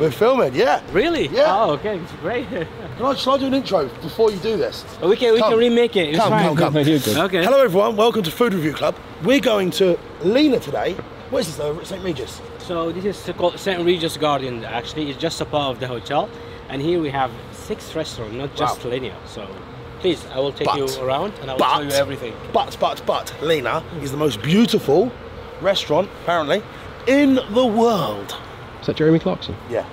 We're filming, yeah. Really? Yeah. Oh, okay, it's great. Can I, shall I do an intro before you do this? we can we Come. can remake it. It's Come, fine. come, come. Okay. Hello everyone, welcome to Food Review Club. We're going to Lena today. What is this over at St. Regis? So this is called St. Regis Garden. Actually, it's just a part of the hotel, and here we have six restaurants, not just Wow. Linia. So please, I will take But- you around and I will but- show you everything. But, but, but, Lena is the most beautiful restaurant, apparently, in the world. Is that Jeremy Clarkson? Yeah.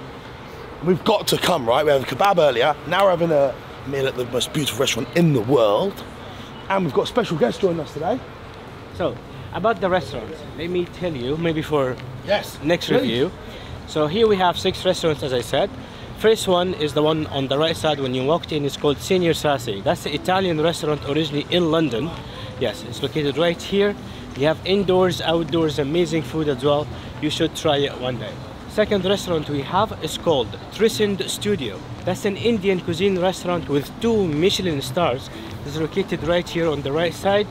We've got to come, right? We had a kebab earlier. Now we're having a meal at the most beautiful restaurant in the world. And we've got a special guest joining us today. So about the restaurants, let me tell you, maybe for Yes. next please. review. So here we have six restaurants, as I said. First one is the one on the right side when you walked in. It's called Signor Sassi. That's the Italian restaurant originally in London. Yes, it's located right here. You have indoors, outdoors, amazing food as well. You should try it one day. Second restaurant we have is called Trèsind Studio. That's an Indian cuisine restaurant with two Michelin stars. It's located right here on the right side.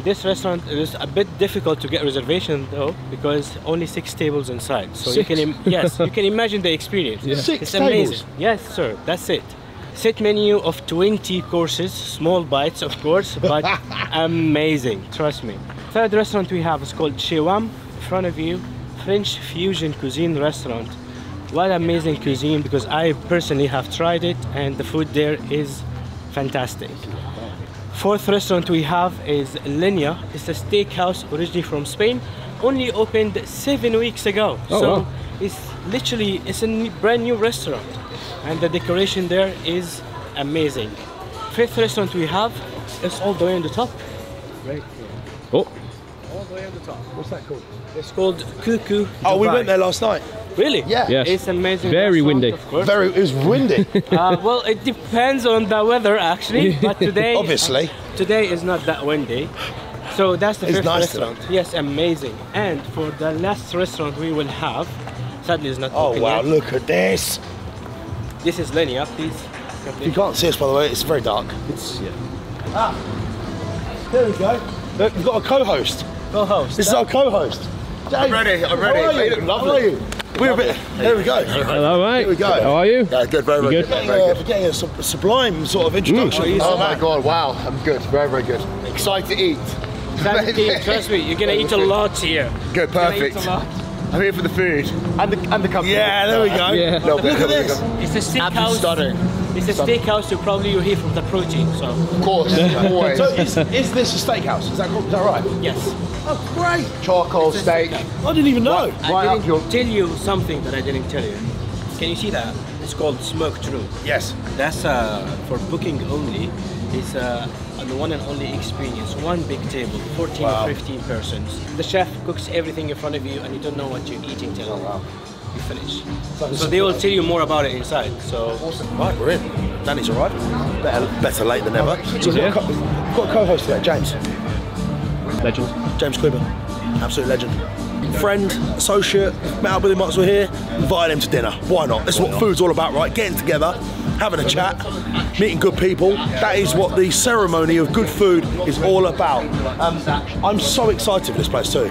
This restaurant is a bit difficult to get reservation though because only six tables inside. So you can im- yes, you can imagine the experience. Yeah. Six it's tables? amazing. Yes, sir. That's it. Set menu of 20 courses, small bites of course, but amazing. Trust me. Third restaurant we have is called Chez Wam. In front of you, French fusion cuisine restaurant. What amazing cuisine because I personally have tried it and the food there is fantastic. Fourth restaurant we have is Leña. It's a steakhouse originally from Spain, only opened seven weeks ago. Oh, so wow. it's literally it's a brand new restaurant, and the decoration there is amazing. Fifth restaurant we have is all the way on the top, right here. Oh, All the way on the top. What's that called? It's called Cuckoo. Oh, we went there last night. Really? Yeah. Yes. It's amazing. Very windy. Of course. Very, it was windy. uh, well, it depends on the weather actually, but today Obviously. today is not that windy. So that's the It's first nice though. restaurant. Yes, amazing. And for the last restaurant we will have, sadly it's not Oh open wow, yet. look at this. This is Linia, please. You can't see us by the way, it's very dark. it's yeah. Ah, There we go. Look, we've got a co-host. Co-host. This is our co-host. I'm ready, I'm ready. How are They you? look lovely. How are you? We're a bit. There we go. Hello, mate. Here we go. How are you? Yeah, good, very, very You good. good? Very Uh, good. for getting a sublime sort of introduction. Oh my god, wow, I'm good, very, very good. Excited to eat. Sandy, trust me, you're gonna eat a lot here. Good, You're gonna eat perfect. I'm here for the food and the, and the company. Yeah, there we go. Yeah. Little bit, Look at this. It's a Absolutely steakhouse. stunning. It's a steakhouse, so probably you're here from the protein. So Of course, always. So is, is this a steakhouse? Is that, is that right? yes. Oh, great. Charcoal steak. I didn't even know. Right I up didn't your- tell you something that I didn't tell you. Can you see that? It's called smoked room. Yes. That's uh, for booking only. It's uh, the one and only experience. One big table, 14 Wow. or 15 persons. The chef cooks everything in front of you, and you don't know what you're eating till you finish. So they will tell you more about it inside. So Right, we're in. Danny's arrived. Better, better late than never. So we've got, a co got a co-host today, James. Legend. James Quiver. Absolute legend. Friend, associate, met up with him once we're here, invited him to dinner. Why not? This is what food's all about, right? Getting together, having a chat, meeting good people. That is what the ceremony of good food is all about. Um, I'm so excited for this place too.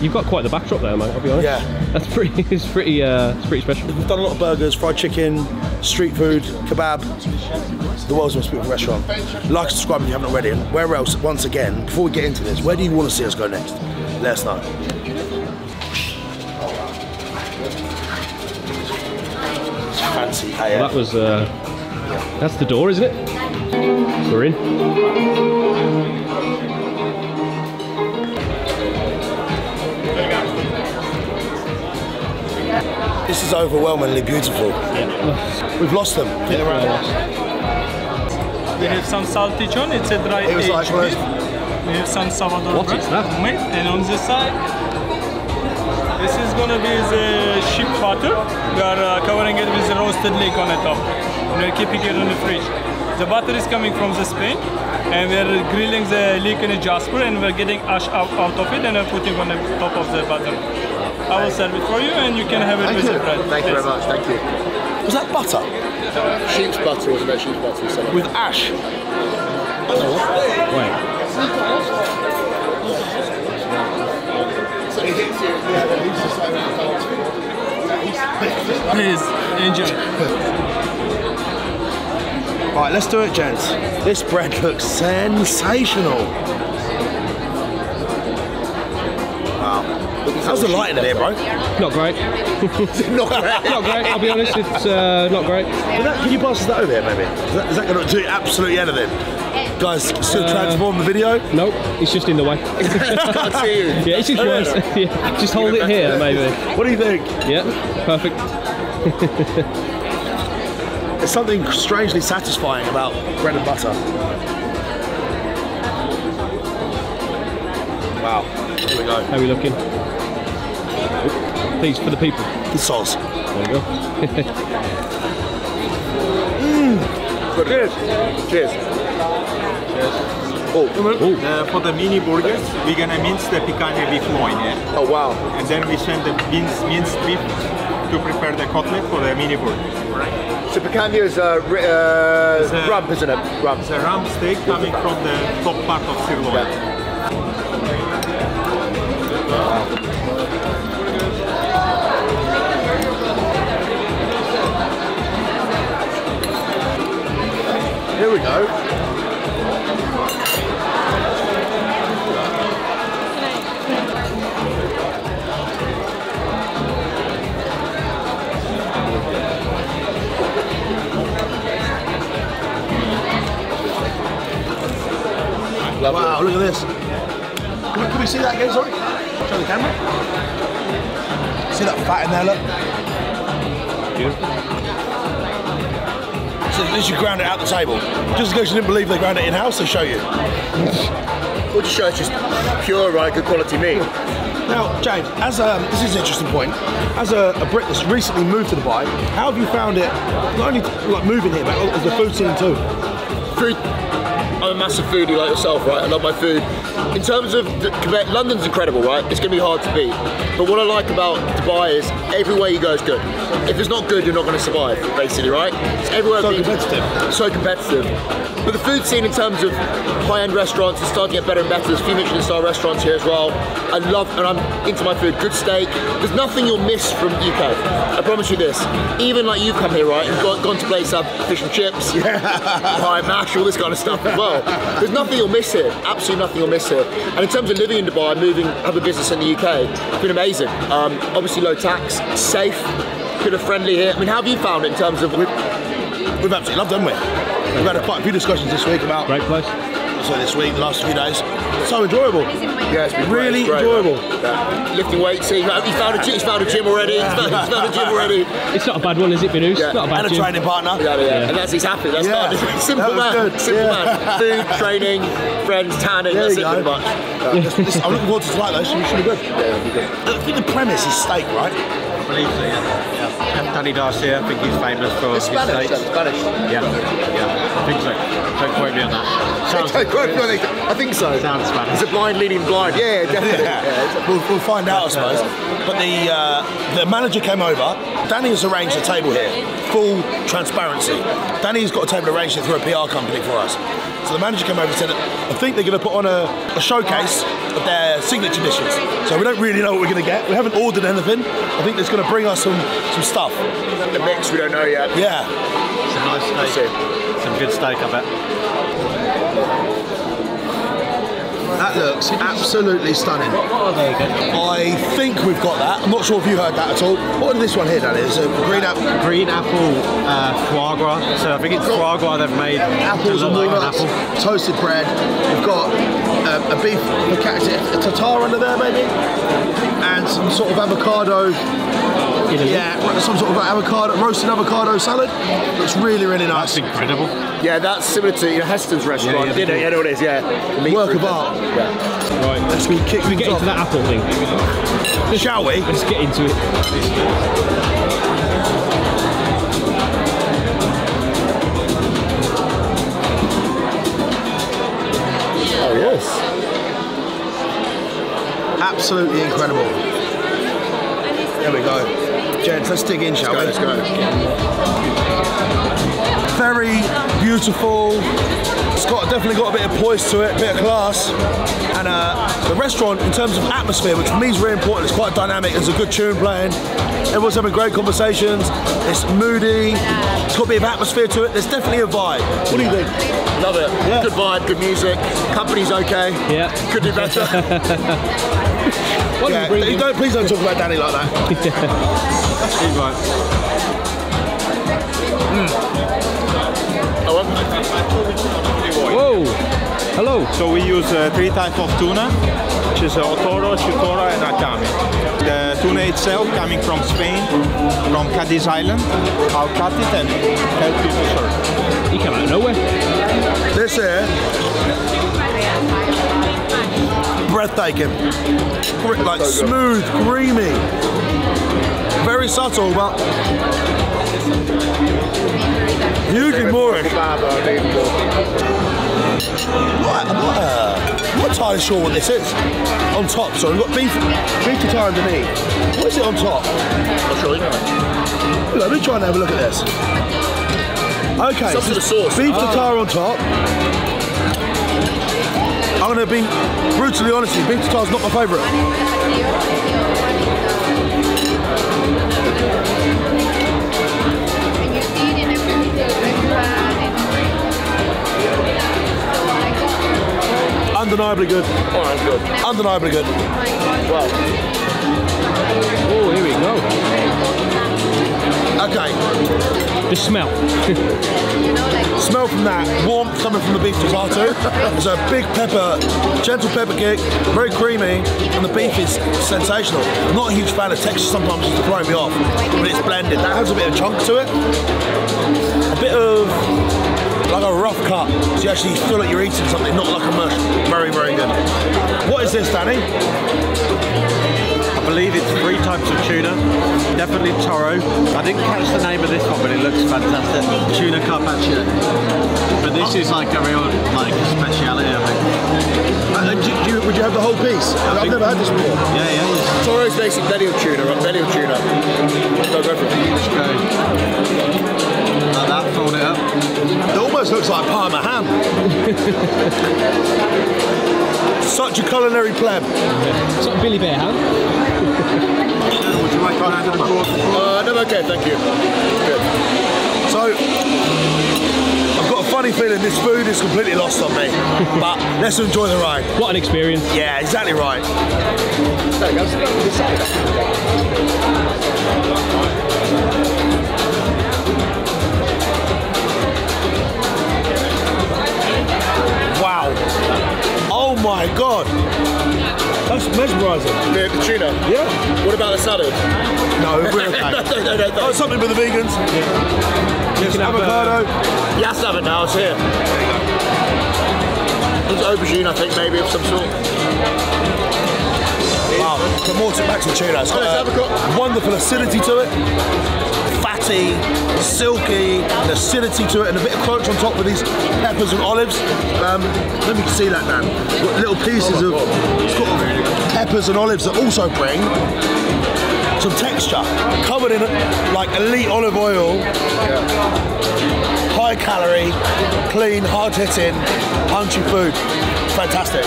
You've got quite the backdrop there, mate. I'll be honest. Yeah. That's pretty. It's pretty. Uh, it's pretty special. We've done a lot of burgers, fried chicken, street food, kebab. The world's most beautiful restaurant. Like and subscribe if you haven't already. And where else, once again, before we get into this, where do you want to see us go next? Let us know. It's fancy. Well, that was. Uh, that's the door, isn't it? We're in. Overwhelmingly beautiful. We've lost them. We have some salchichon, it's a dry It was like beef. We have some sourdough What bread, is that? homemade. And on this side, this is gonna be the sheep butter. We are uh, covering it with the roasted leek on the top. And we're keeping it in the fridge. The butter is coming from the Spain, and we're grilling the leek in a Josper, and we're getting ash out, out of it, and we're putting on the top of the butter. I will serve it for you, and you can have it Thank with you. the bread. Thank you very much, thank you. Was that butter Sheep's butter was about sheep's butter. So. with ash? Wait. Please enjoy. Right, let's do it, gents. This bread looks sensational. How's the lighting in here, bro? Not great. Not great. Not great. I'll be honest. It's uh, not great. Can, that, can you pass us that over here, maybe? Is that, is that going to do absolutely anything? Guys, still Uh, transform the video. Nope. It's just in the way. Can't see you. Yeah, it's just worse. yeah, just hold it here, maybe. What do you think? Yeah, perfect. There's something strangely satisfying about bread and butter. Wow. Here we go. How are we looking? These for the people. The sauce. There we go. Cheers. Cheers. Oh, Uh, for the mini burgers, we're gonna mince the picanha beef loin, yeah? oh wow. and then we send the minced, minced beef to prepare the cutlet for the mini burger. So picanha is uh, ri- uh, a- rump, isn't it? Rump. It's a ram steak coming from the top part of sirloin. Here table. Just because you didn't believe they ground it in-house, they show you. We'll just show it's just pure, right, good quality meat. Now, James, as um, this is an interesting point. As a, a Brit that's recently moved to Dubai, how have you found it? Not only like moving here, but as the food scene too. Food. I'm a massive foodie like yourself, right? I love my food. In terms of Quebec, London's incredible, right? It's gonna be hard to beat. But what I like about Dubai is everywhere you go is good. If it's not good, you're not gonna survive, basically, right? It's everywhere So being- competitive. So competitive. But the food scene in terms of high-end restaurants is starting to get better and better. There's a few Michelin star restaurants here as well. I love, and I'm into my food. Good steak. There's nothing you'll miss from UK. I promise you this. Even like you've come here, right, and gone, gone to places have fish and chips, pie mash, all this kind of stuff as well. There's nothing you'll miss here. Absolutely nothing you'll miss here. And in terms of living in Dubai, moving, have a business in the UK, it's been amazing. Um, obviously low tax, safe, kind of friendly here. I mean, how have you found it in terms of? We've absolutely loved, haven't we? We've had a, quite a few discussions this week about Great place. So this week, the last few days. So enjoyable. Yeah, it's been Really great. enjoyable. Yeah. Lifting weights, he, he found a, he's found a gym already. He's found, he's found a gym already. It's not a bad one, is it, Binus? Yeah. Not a bad And a gym. training partner. Yeah, yeah, and that's he's happy. That's Yeah. fine. Simple That man. good. Simple Yeah. man. Food, training, friends, tanning. There that's you it pretty go. much. This- I'm looking forward to tonight though, so we should be good. I think the premise is steak, right? I believe so, yeah. yeah. Chef Dani García, I think he's famous for It's his Spanish. steaks. Spanish. Yeah, yeah, I think so. Don't quote me on that. Sounds, I think- I think so. Sounds Spanish. It's a blind leading blind. Yeah, yeah, definitely. Yeah. Yeah, We'll, we'll find out, I suppose. But the uh, the manager came over. Danny has arranged a table here, full transparency. Danny's got a table arranged through a PR company for us. So the manager came over and said, I think they're going to put on a, a showcase of their signature dishes. So we don't really know what we're going to get. We haven't ordered anything. I think it's going to bring us some some stuff. the mix we don't know yet. Yeah. Some nice steak. Some good steak, I bet. That looks absolutely stunning. I think we've got that. I'm not sure if you heard that at all. What is this one here, Danny? It's a green apple. Green apple uh, foie gras. So I think it's foie gras they've made apples to and look like an apple. toasted bread. We've got uh, a beef focaccia, a tartare under there maybe, and some sort of avocado. Yeah, some sort of avocado, roasted avocado salad. Looks really, really nice. That's incredible. Yeah, that's similar to you know, Heston's restaurant. yeah, you know, the- you know what it is, yeah. Meat Work of art. Yeah. Right, Let's we kick we things get into that apple thing. Shall we? Let's get into it. Oh yes. Absolutely incredible. There we go. Gents, let's dig in, shall Let's we? Let's go. Very beautiful. It's got definitely got a bit of poise to it, a bit of class. And uh, the restaurant, in terms of atmosphere, which for me is really important, it's quite dynamic. There's a good tune playing. Everyone's having great conversations. It's moody. It's got a bit of atmosphere to it. There's definitely a vibe. What do you think? Love it. Yeah. Good vibe, good music. Company's okay. Yeah. Could do better. Yeah, do we bring in? don't, please don't talk about Danny like that. well, Whoa! Hello. So we use uh, three types of tuna, which is uh, otoro, chutoro, and akami. The tuna itself coming from Spain, from Cadiz Island. I'll cut it and help you to serve. You come out of nowhere. This here, breathtaking. Gr- Like smooth, creamy. Very subtle, but hugely moreish. Not, I'm not, uh, I'm not entirely sure what this is. On top, so we've got beef, beef tartare underneath. What is it on top? not sure. Let me try and have a look at this. Okay, sort sauce. beef tartare on top. I'm going to be brutally honest with you, beef is not my favourite. Undeniably good. Oh, that's good. Undeniably good. Well, Oh, here we go. Okay, The smell. smell from that, warmth coming from the beef tartare. There's a big pepper, gentle pepper kick, very creamy, and the beef is sensational. I'm not a huge fan of texture sometimes it's throwing me off, but it's blended. That has a bit of chunk to it. A bit of like a rough cut, so you actually feel like you're eating something, not like a mush. Very, very good. What is this, Danny? I believe it's three types of tuna. Definitely toro. I didn't catch the name of this one, but it looks fantastic. Tuna carpaccio. But this is like a real like speciality, I think. Uh, do, do you, would you have the whole piece? I've think- never had this before. Yeah, yeah. It's, Toro's basically belly of tuna, right? Belly of tuna. Go, go for it. it's great. Like that, it almost looks like Parma ham. Such a culinary pleb. It's like Billy Bear ham. Would you like to add? Uh, no, okay, thank you. Good. So, I've got a funny feeling this food is completely lost on me. but let's enjoy the ride. What an experience. Yeah, exactly right. There you my god. That's mesmerising. The, the tuna. Yeah? What about the salad? No, we're okay. no, no, no, no, Oh, something with the vegans. Yes, can have, uh, avocado. You have it now, it's here. It's aubergine, I think, maybe of some sort. Wow, the more to back to tuna. It's got Let's have a a wonderful acidity to it. Fatty, silky, an acidity to it, and a bit of crunch on top with these peppers and olives. Um, let me see that, man. Got little pieces of sort of peppers and olives that also bring some texture. Covered in like elite olive oil. High calorie, clean, hard hitting, punchy food. Fantastic.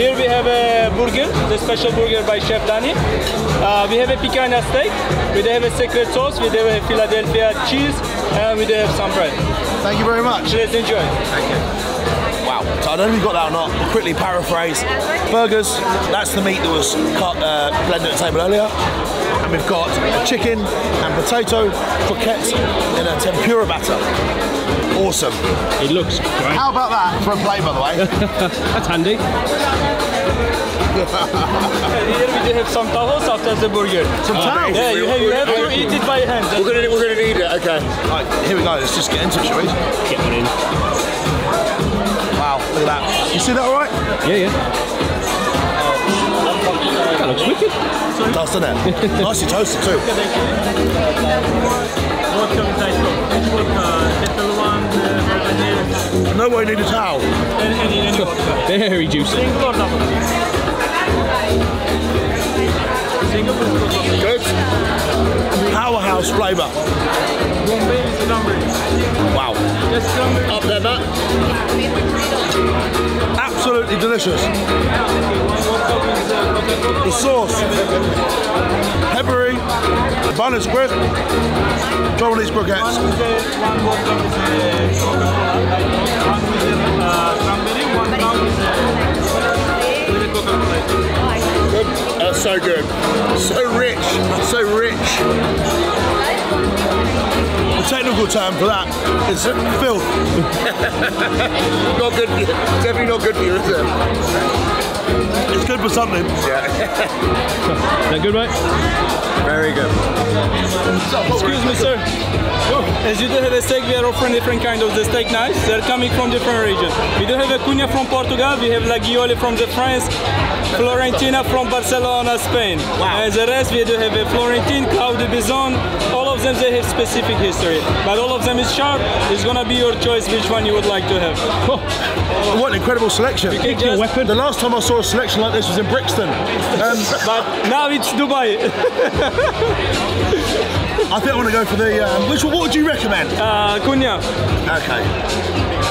Here we have a burger, the special burger by Chef Danny. Uh, we have a picanha steak, we have a secret sauce, we have a Philadelphia cheese, and we have some bread. Thank you very much. Let's enjoy. Thank you. Wow. So I don't know if you got that or not. I'll quickly paraphrase. Burgers, that's the meat that was cut, uh, blended at the table earlier. And we've got chicken and potato croquettes in a tempura batter. Awesome. It looks great. How about that for a plate, by the way? That's handy. Here we do have some tacos after the burger. Some towels. Yeah, you have, you have to eat it by hand. We're gonna, we're gonna need it, okay. Right, here we go. Let's just get into it, shall we? Get one in. Wow, look at that. You see that all right? Yeah, yeah. That looks wicked. Does, doesn't it? Nicely toasted too. No way need a towel. Very juicy. Good. Powerhouse house flavour. Wow. Up there, Matt. Absolutely delicious. The sauce, peppery, bun is crisp. These croquettes. One Good. That's oh, so good. So rich. So rich. The technical term for that is filth. Not good. Definitely not good for you, is it? It's good for something. Is that good, mate? Very good. Excuse me, sir. As you do have a steak, we are offering different kind of the steak knives. They're coming from different regions. We do have a cunha from Portugal. We have laguiole from the France. Florentina from Barcelona, Spain. Wow. As the rest, we do have a Florentine, Claude Bison. All of them they have specific history, but all of them is sharp. It's gonna be your choice which one you would like to have. What an incredible selection. can just- weapon. The last time I saw a selection like this was in Brixton. Um, But now it's Dubai. I think I want to go for the. Um, which one? What would you recommend? Uh, cunha, Okay.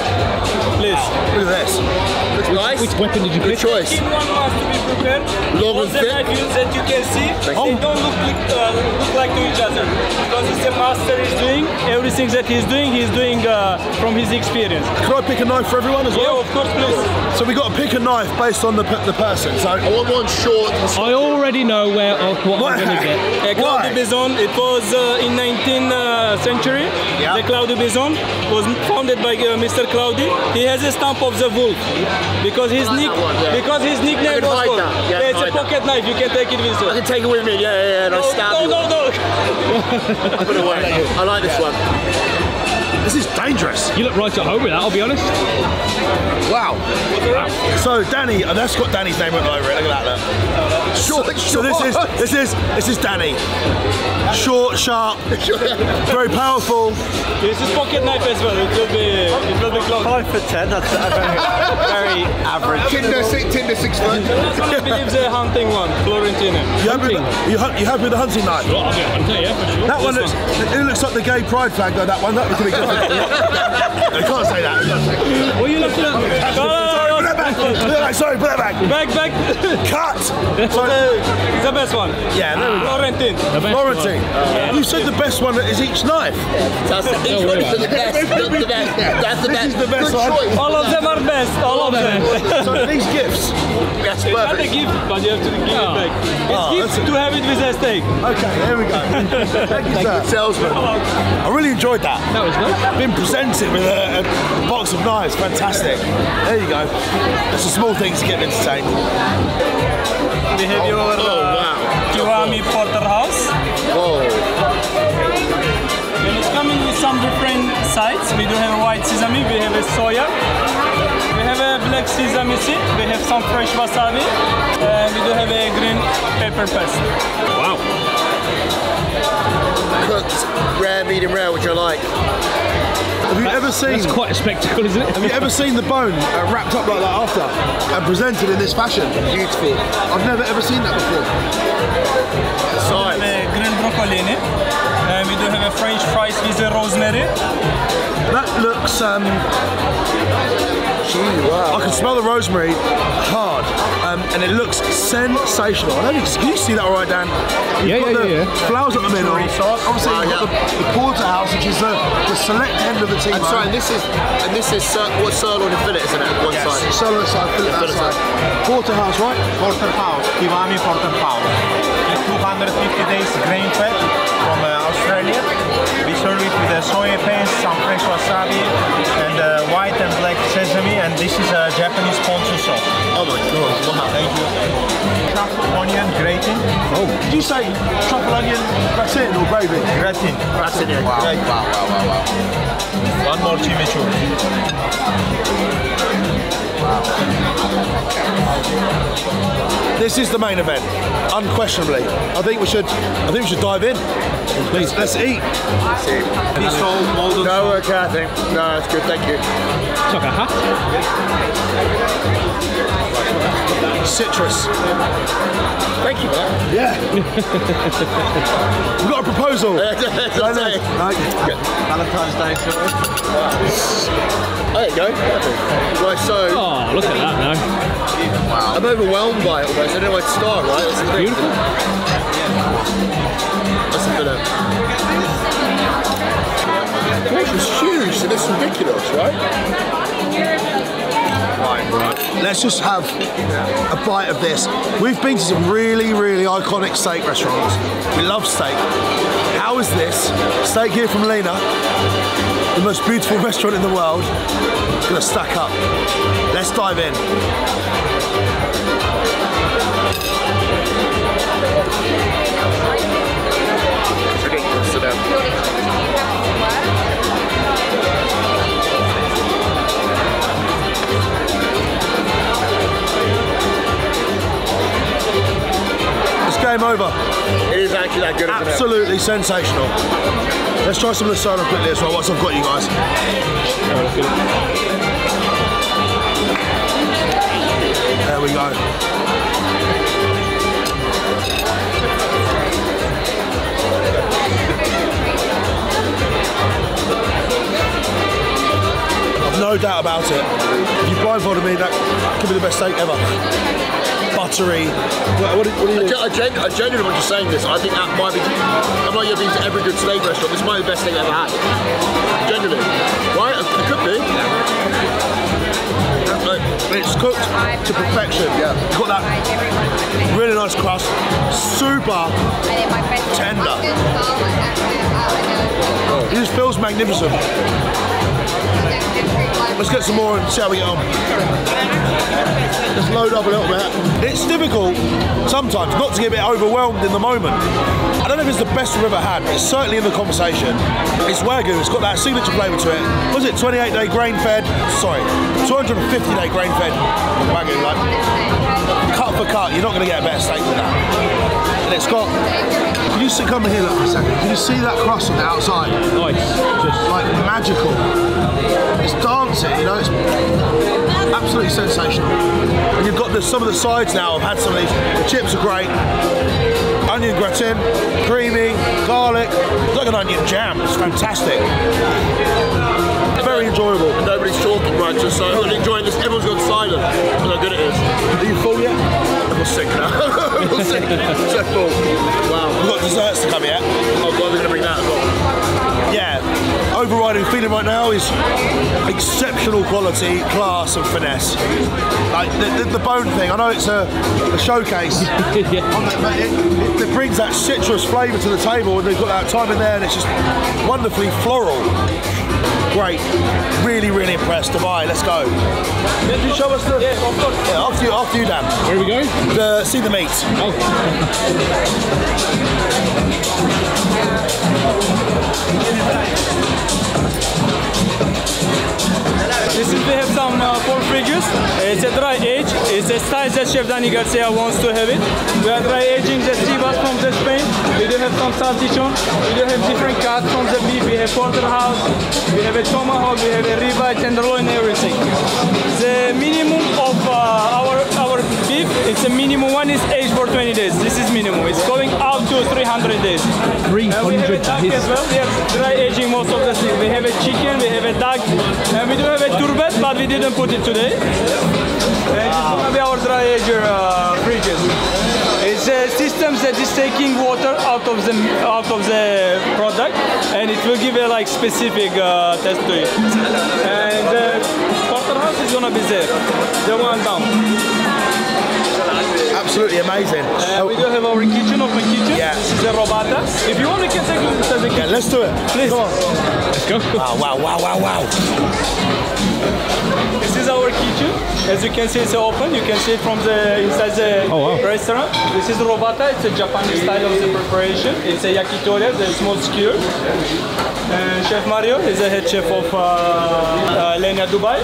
Please. Look at this. Looks nice. Which weapon did you Good pick? choice. Thin one must be prepared. Long All and the thick? that you can see, they Oh. don't look like, uh, look like to each other. Because it's the master is doing, everything that he's doing, he's doing uh, from his experience. Can I pick a knife for everyone as well? Yeah, of course, please. So we got to pick a knife based on the pe- the person. So I want one short. I already know where of what Why? I'm going to get. Uh, Claude Why? Bison, it was uh, in 19th uh, century. Yeah. The Claude Bison was founded by uh, Mr. Claudi. He has a stamp of the wolf because his nick, one, yeah. because his nickname I was wolf. that. Yeah, it's a that. pocket knife. You can take it with you. I can take it with me. Yeah, yeah, yeah. And I stab no, you. no, no. Put it away. I like this one. This is dangerous. You look right at home with that, I'll be honest. Wow. So Danny, uh, that's got Danny's name written over it. Look at that. Look. Short, So this is this is this is Danny. Short, sharp, very powerful. This is pocket knife as well. It will be, it will be close. Five foot ten. That's a very, very average. Tinder six, Tinder six foot. I believe the hunting one, Florentina. You happy, the, you, ha- you happy with the hunting knife? Well, I'll be a hunter, yeah, for sure. That one looks, it looks like the gay pride flag though, that one. That could be good. I can't say that. What are you looking at? No, no, Put no, that back. Put that back. Sorry, put that back. Back, back. Cut. So the, the best one. Yeah, there we go. Florentine. The best Florentine, you said the best one is each knife. That's the, each one is the best. The, the best. That's the This best. is the best one. All of them are best. All of them. So these gifts. That's It's not a gift, but you have to give it back. It's Oh, gift that's to have it with a steak. Okay, here we go. Thank you, sir. Salesman. I really enjoyed that. That was nice. Been presented with a, a box of knives. Fantastic. There you go. That's the small things to get entertained. We have your Oh, uh, wow. Kiwami Porterhouse. Whoa. And it's coming with some different sides. We do have a white sesame, we have a soya, we have a black sesame seed, we have some fresh wasabi, and we do have a green pepper paste. Wow. Cooked, rare, medium rare, which I like. Have you ever seen? That's quite a spectacle, isn't it? Have you ever seen the bone uh, wrapped up like that after and presented in this fashion? Beautiful. I've never ever seen that before. So We Size. have a grilled broccolini, and we do have a French fries with a rosemary. That looks. Um, Gee, wow. I can smell the rosemary hard, um, and it looks sensational. I don't think, can you see that all right, Dan? You've Yeah, got yeah, the yeah, yeah. Flowers at the middle. Obviously, Wow, you've got the, the porterhouse, which is the, the select end of the team. And sorry, and this is and this is sir, what sirloin and fillet, isn't it? One Yes, side. solo side, fillet that Fillet side. side. Porterhouse, right? Porterhouse, Kiwami Porterhouse. It's 250 days grain fed from uh, Australia. We serve it with a soy paste, some fresh wasabi, and uh, and black sesame. And this is a Japanese ponzu sauce. Oh my god! Wow. Thank you. Truffle onion gratin. Oh. Did you say truffle onion gratin or gravy? Gratin. That's in. Wow. Wow. Wow. Wow. Wow. One more chimichurri. This is the main event, unquestionably. I think we should. I think we should dive in. Please, let's eat. Let's See. No, okay, I think. No, it's good. Thank you. It's like a hat. Citrus. Thank you, man. Yeah. We've got a proposal. That's what I'm. Valentine's Day sort. There you go. Perfect. Right, so Oh, look at that now. I'm overwhelmed by it almost. I don't know where to start, right? That's the thing. Beautiful. That's the bit of... Portion is huge, so this is ridiculous, right? Let's just have a bite of this. We've been to some really, really iconic steak restaurants. We love steak. How is this steak here from Lena, the most beautiful restaurant in the world, gonna stack up? Let's dive in. Game over. it is actually that good? Absolutely sensational. Let's try some of the lasagna quickly as well, What's I've got you guys. There we go. I've no doubt about it. If you blindfolded me, that could be the best steak ever. Buttery. What, what, what do you I, gen- I, gen- I genuinely, when you're saying this, I think that might be. I'm not yet been to every good steak restaurant. This might be the best thing I've ever had. Genuinely, right? It could be. Like, It's cooked to perfection. Yeah. Got that really nice crust, super. Tender. Oh. It just feels magnificent. Let's get some more and see how we get on. Just load up a little bit. It's difficult sometimes not to get a bit overwhelmed in the moment. I don't know if it's the best we've ever had, but it's certainly in the conversation. It's Wagyu, it's got that signature flavour to it. Was it 28 day grain fed? Sorry, 250 day grain fed Wagyu. Like, cut for cut, you're not going to get a better steak than that. And it's got. Can you see, come here look for a second? Can you see that crust on the outside? Nice. Just Like magical. It's dancing, you know. It's absolutely sensational. And you've got the, some of the sides now. I've had some of these. The chips are great. Onion gratin, creamy, garlic. It's like an onion jam. It's fantastic. Very enjoyable. nobody's talking right, just so I'm enjoying this. Everyone's gone silent. Look how good it is. Are you full yet? I'm sick now. I feel sick. So full. Wow. We've got desserts to come yet. Oh god, we're gonna bring that as well. Yeah, overriding feeling right now is exceptional quality, class, and finesse. Like the, the, the bone thing. I know it's a, a showcase, yeah. it, it, it brings that citrus flavour to the table, and they've got that time in there, and it's just wonderfully floral. Great, really, really impressed. Dubai, let's go. Did you show us the? Yeah, of course. Yeah, after you, after you, Dan. Where are we going? The, see the meat. Oh, This is we have some uh, pork figures. It's a dry age. It's a style that Chef Dani García wants to have it. We are dry aging the Chivas from the Spain. We do have some salchichon. We do have different cuts from the beef. We have porterhouse. We have a tomahawk. We have a ribeye, tenderloin, everything. The minimum of uh, our our it's a minimum one is aged for 20 days. This is minimum. It's going out to 300 days. And we have a 300 duck days. as well. We have dry aging most of the things. We have a chicken, we have a duck, and we do have a turbot, but we didn't put it today. And it's gonna be our dry ager uh, fridges. It's a system that is taking water out of the out of the product, and it will give a like specific uh, test to it. And the porterhouse is gonna be there, the one down. Absolutely amazing. Uh, we do have our kitchen, open kitchen. Yeah. This is a robata. If you want, we can take a look at the Yeah, let's do it. Please. Come on. let's go. Wow, wow, wow, wow, wow. This is our kitchen. As you can see, it's open. You can see it from the inside the Oh, wow. restaurant. This is robata. It's a Japanese style of the preparation. It's a yakitori, the small skewer. And Chef Mario is the head chef of uh, uh, Leña Dubai.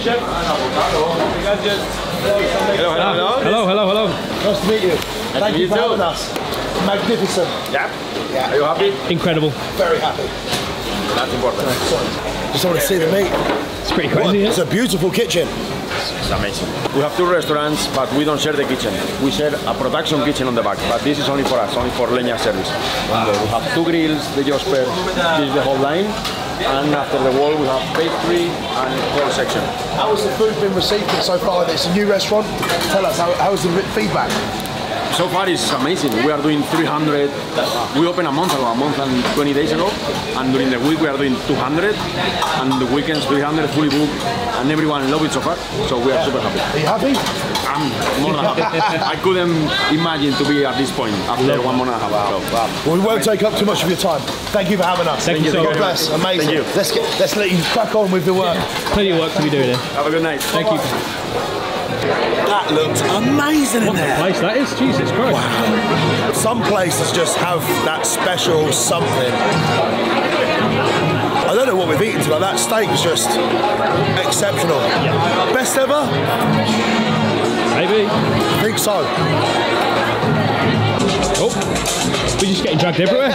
Chef, you guys just Hello, hello, hello. Hello. Nice to meet you. Thank you for having us. Magnificent. Yeah? Yeah. Are you happy? Incredible. Very happy. That's important. Just want to see the meat. It's pretty What- crazy, It's isn't a beautiful kitchen. It's amazing. We have two restaurants, but we don't share the kitchen. We share a production kitchen on the back, but this is only for us, only for Leña service. And, uh, we have two grills, the Josper, this is the whole line. And after the wall, we have bakery and whole section. How has the food been received so far? It's a new restaurant. Tell us, how, how's the feedback? So far it's amazing. We are doing 300. We opened a month ago, a month and 20 days ago, and during the week we are doing 200, and the weekends 300 fully booked, and everyone love it so far. So we are super happy. Are you happy? I'm more than happy. I couldn't imagine to be at this point after one month and a half. So, Well, we won't take up too much of your time. Thank you for having us. Thank you so God much. bless. Amazing. Thank you. Let's get let's let you crack on with the work. Plenty of work to be doing here. have a good night. Thank you. That looked amazing in What a there. place that is, Jesus Christ. Some places just have that special something. I don't know what we've eaten tonight. That steak was just exceptional. Best ever? Maybe. I think so. Oh, we're just getting dragged everywhere.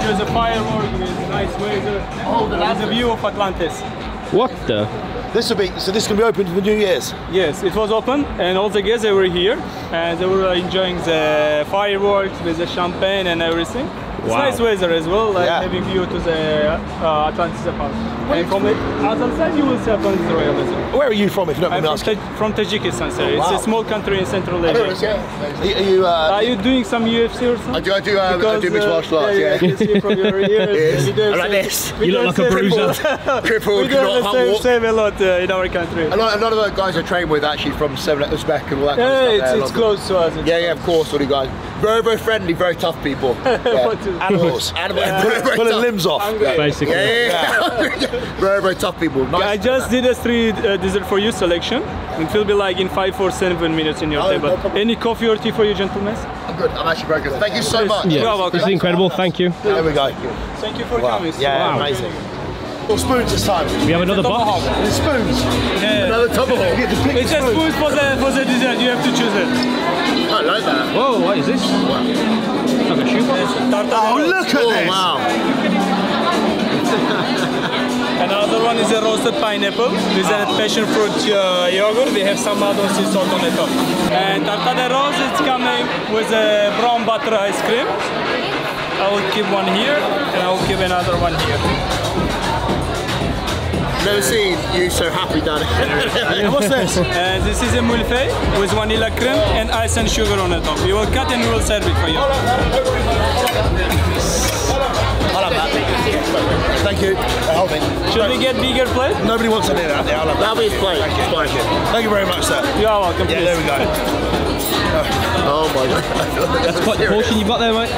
There's a firework with nice weather. Oh, there's a view of Atlantis. What the? This will be so. This can be open for the New Year's. Yes, it was open, and all the guests they were here, and they were enjoying the fireworks with the champagne and everything. It's Wow. nice weather as well, like Yeah. having view to the uh, Atlantis Park. And from the other side, you will see Atlantis Royal as well. Where are you from, if you don't I'm mind from, asking? Ta- from Tajikistan, sir. It's wow. a small country in Central Asia. Are you, are you, uh, Are you doing some UFC or something? I do, I do, um, I do mixed uh, martial arts, yeah. yeah. I see from your ears. we don't like this. You look like a say bruiser. people- Crippled, We don't cannot save, walk. save a lot uh, in our country. A lot, a lot of the guys I train with actually from Seven Uzbek and all that kind Yeah, it's, it's close to us. Yeah, yeah, of course, all you guys. Very, very friendly, very tough people. Yeah. What is- animals? Animal, Pull- very, very Pulling tough. limbs off. Basically. Yeah, yeah, yeah. very, very tough people. Nice. I just did a three uh, dessert for you selection. It will be like in five or seven minutes in your Oh, table. no. Any coffee or tea for you, gentlemen? I'm good. I'm actually very good. Thank you so much. You're welcome. this is incredible. Thank you. There we go. Thank you for Wow. coming. Yeah, Wow. amazing. Well, spoons this time. We have another box. The spoons. Yeah. Another tomahawk. Get to It's just a spoon. spoon for the for the dessert. You have to choose it. What is this? Like a shoebox? Oh, look at Oh, this. wow. Another one is a roasted pineapple with a passion fruit uh, yogurt. We have some other sea salt on the top. And tarta de rose is coming with a brown butter ice cream. I will keep one here and I will keep another one here. Never seen you so happy, Dan. And what's this? And this is a mille-feuille with vanilla cream and ice and sugar on the top. We will cut and we will serve it for you. I love that. Thank you. Uh, hold it. Should we get bigger plate? Nobody wants any of that. Yeah, I love that. That'll be his plate. It's fine. Thank you very much, sir. You are welcome. Yeah, please. there we go. Oh my god. That's quite the portion you've got there, mate.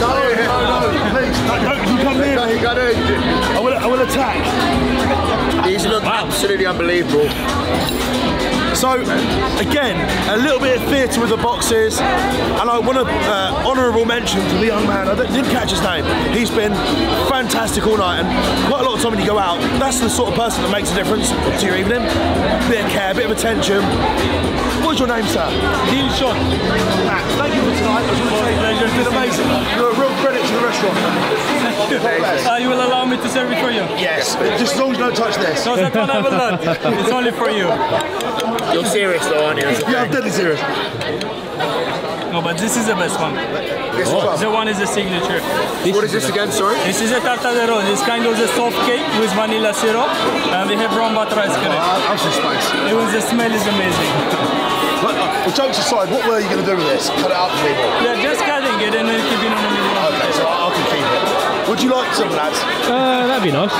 No, no, no, please. Don't you come near me. You got it. I will, I will attack. These look absolutely unbelievable. So, again, a little bit of theatre with the boxes, and I want to uh, honourable mention to the young man. I didn't catch his name. He's been fantastic all night, and quite a lot of time when you go out, that's the sort of person that makes a difference to your evening. A Bit of care, a bit of attention. What's your name, sir? Shot. Matt, thank you for tonight. I just want to Pleasure it's been amazing. You're a real credit to the restaurant. Uh, you will allow me to serve it for you? Yes, just as long as you don't touch this. No, that one I will not. It's only for you. You're serious though, aren't you? Yeah, I'm deadly serious. No, but this is the best one. This is what? The one is the signature. What is this again? Sorry. This is a tarta de rose. It's kind of the soft cake with vanilla syrup, and we have brown butter ice cream. I'm some space. Even the smell is amazing. But, uh, well, jokes aside, what were you going to do with this? Cut it up for people? Yeah, just cutting it and then keep it on the middle. Okay, so I I can keep it. Would you like some, lads? Uh, that'd be nice.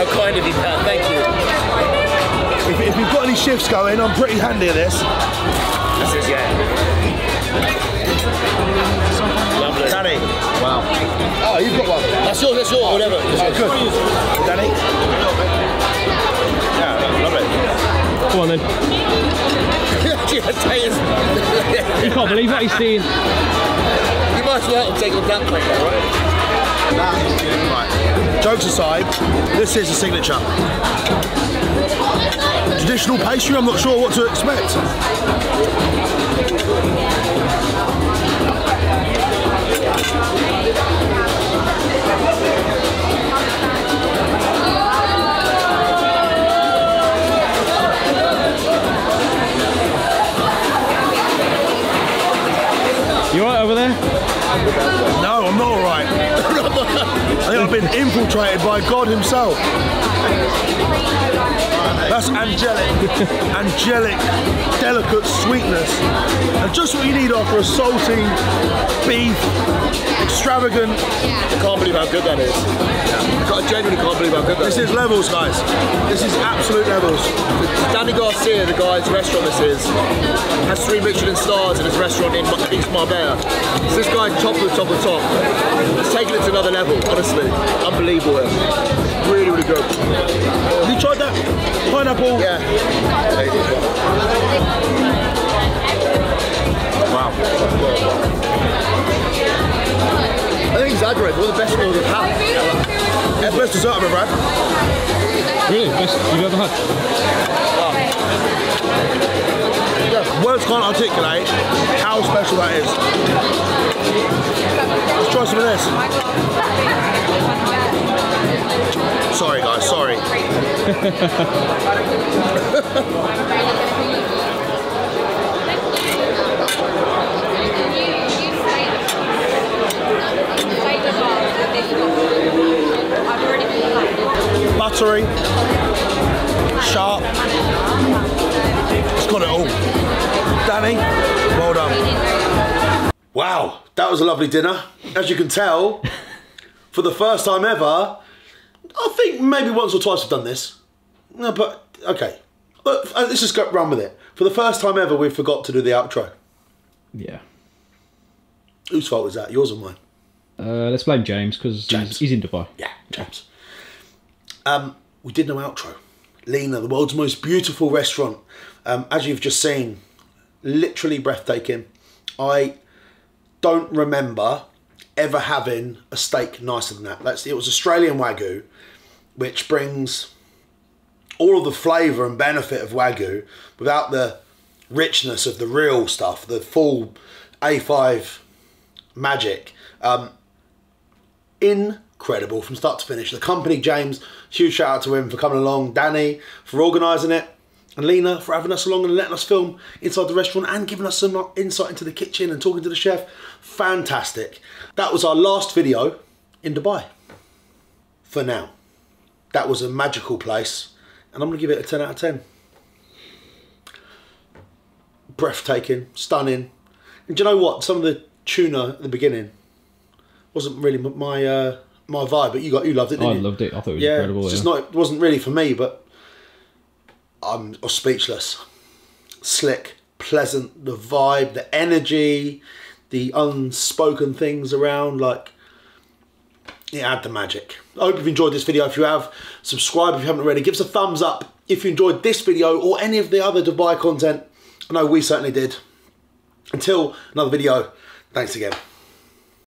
How kind of you, Pat. Thank you. If, if you've got any shifts going, I'm pretty handy at this. This is yeah. Lovely. Danny. Wow. Oh, you've got one. That's yours. That's yours. Whatever. Oh, good. Danny. Yeah, love it. Come on then. Yeah. You can't believe what he's seeing. You might as well take on that plate, though, right? Right. Jokes aside, this is a signature. traditional pastry. I'm not sure what to expect. You alright over there? No, I've been infiltrated by God Himself. That's angelic, angelic, delicate sweetness, and just what you need after a salty beef, extravagant. I can't believe how good that is. I genuinely can't believe how good that This is. is levels, guys. This is absolute levels. Dani García, the guy's restaurant this is, has three Michelin stars in his restaurant in East Marbella. So this guy's top of the top of the top. He's taking it to another level, honestly. Unbelievable. Really, really good. Have you tried that? Pineapple. Yeah. Wow. I think exaggerate. One of the best meals I've had. That's best dessert I've ever had. Really? Best you've ever had? Words can't articulate how special that is. Let's try some of this. Sorry, guys. Sorry. that was a lovely dinner. As you can tell, for the first time ever, I think maybe once or twice we've done this. No, but okay. Uh, let's just go run with it. For the first time ever, we forgot to do the outro. Yeah. Whose fault was that? Yours or mine? Uh, let's blame James because he's, he's in Dubai. Yeah, James. Um, we did no outro. Leña, the world's most beautiful restaurant. Um, as you've just seen, literally breathtaking. I don't remember ever having a steak nicer than that. That's it was Australian wagyu, which brings all of the flavour and benefit of wagyu without the richness of the real stuff, the full A5 magic. Um, incredible from start to finish. The company, James, huge shout out to him for coming along, Danny for organising it, and Leña for having us along and letting us film inside the restaurant and giving us some insight into the kitchen and talking to the chef. Fantastic. That was our last video in Dubai for now. That was a magical place, and I'm going to give it a 10 out of 10. Breathtaking, stunning. And do you know what? Some of the tuna at the beginning wasn't really my uh, my vibe, but you got you loved it, didn't I you? loved it. I thought it was yeah, incredible. it's just not. It wasn't really for me, but I'm speechless. Slick, pleasant, the vibe, the energy, the unspoken things around, like it had the magic. I hope you've enjoyed this video. If you have, subscribe if you haven't already. Give us a thumbs up if you enjoyed this video or any of the other Dubai content. I know we certainly did. Until another video, thanks again.